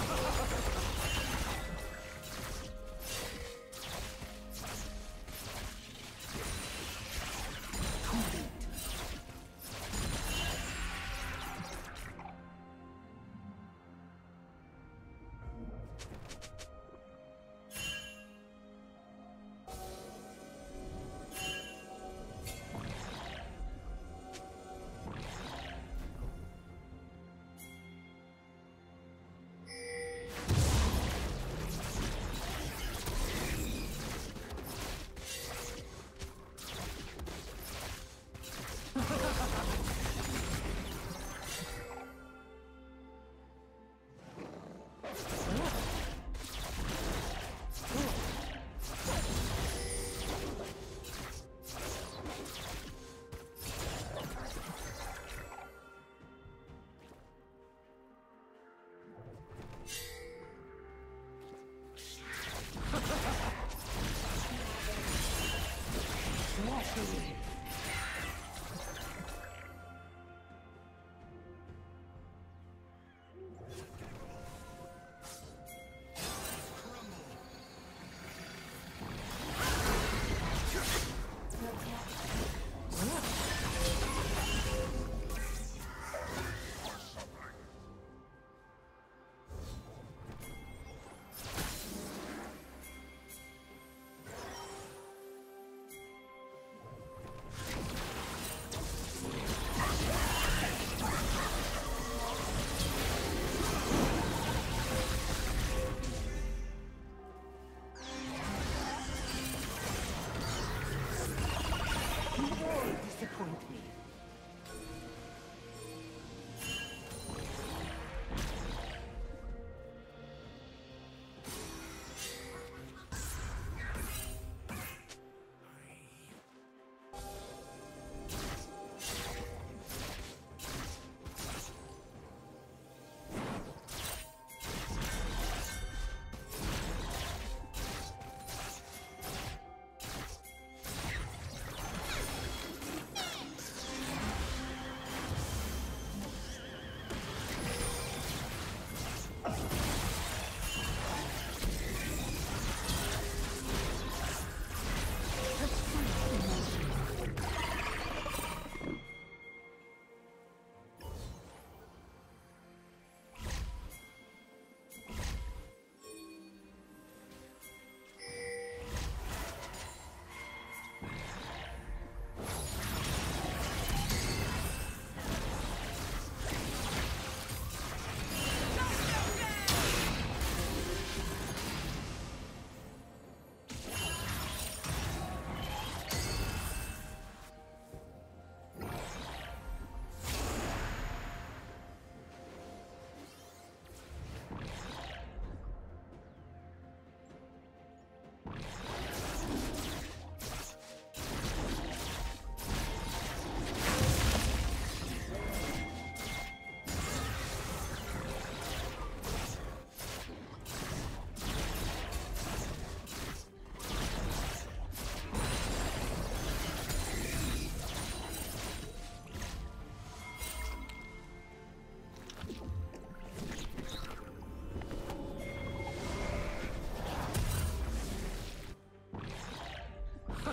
Ha ha ha!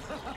Ha ha ha!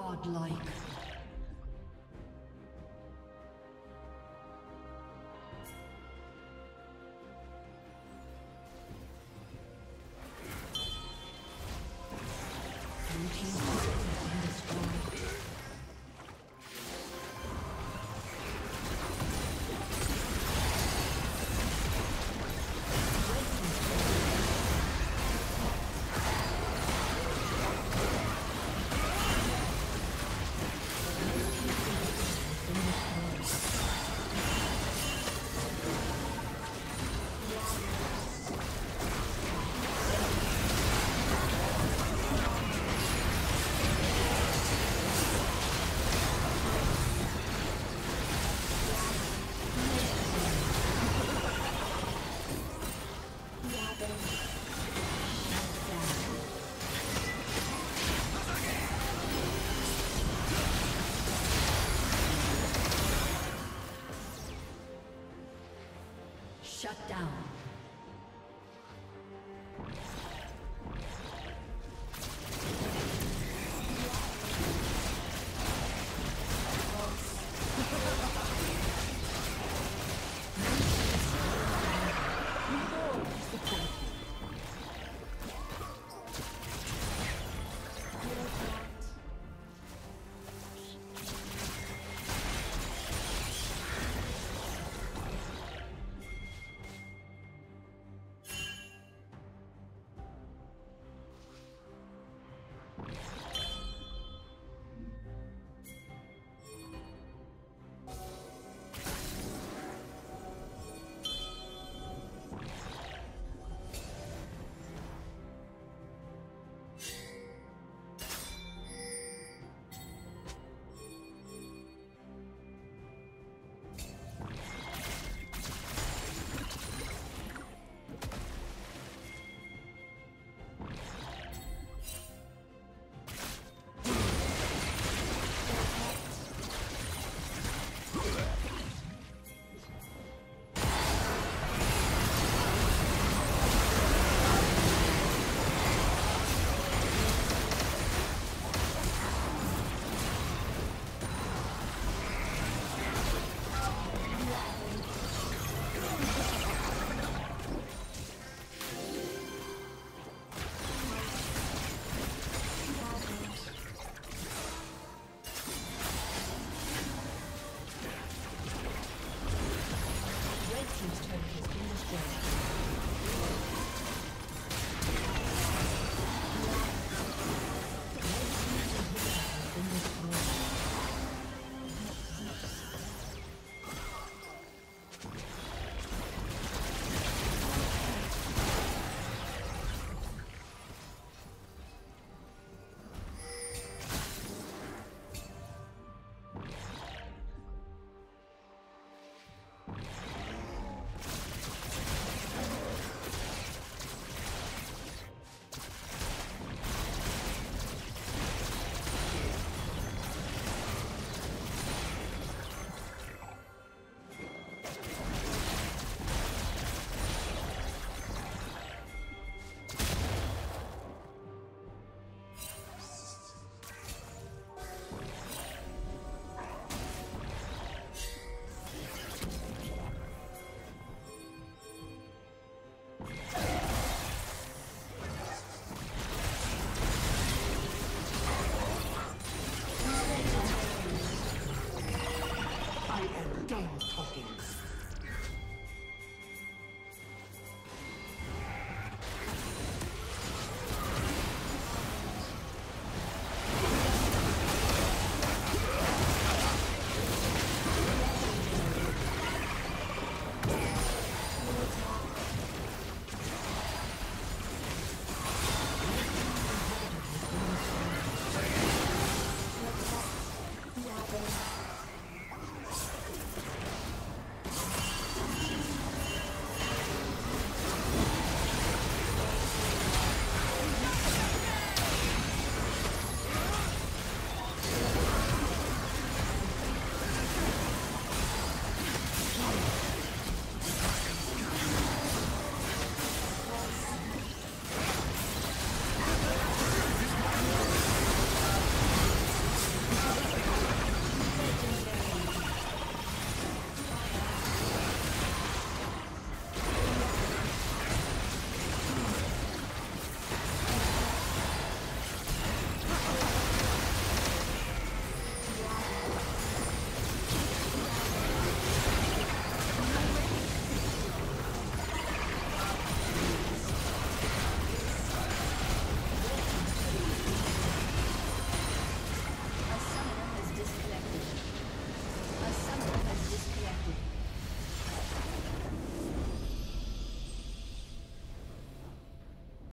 Godlike.